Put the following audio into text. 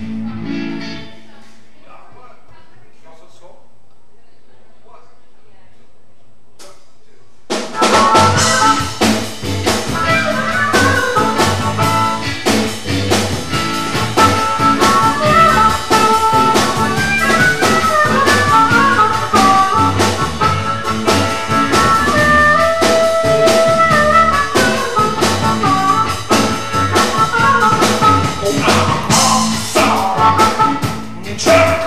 Música Church!